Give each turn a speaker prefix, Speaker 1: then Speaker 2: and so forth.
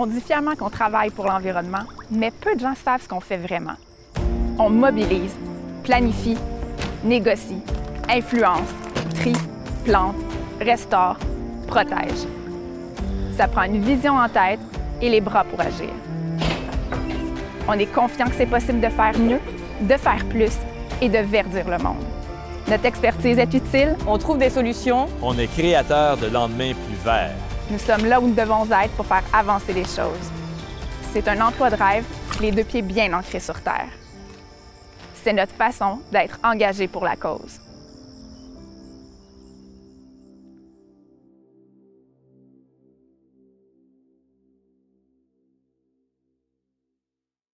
Speaker 1: On dit fièrement qu'on travaille pour l'environnement, mais peu de gens savent ce qu'on fait vraiment. On mobilise, planifie, négocie, influence, trie, plante, restaure, protège. Ça prend une vision en tête et les bras pour agir. On est confiant que c'est possible de faire mieux, de faire plus et de verdir le monde. Notre expertise est utile.
Speaker 2: On trouve des solutions.
Speaker 3: On est créateur de lendemains plus verts.
Speaker 1: Nous sommes là où nous devons être pour faire avancer les choses. C'est un emploi de rêve, les deux pieds bien ancrés sur terre. C'est notre façon d'être engagé pour la cause.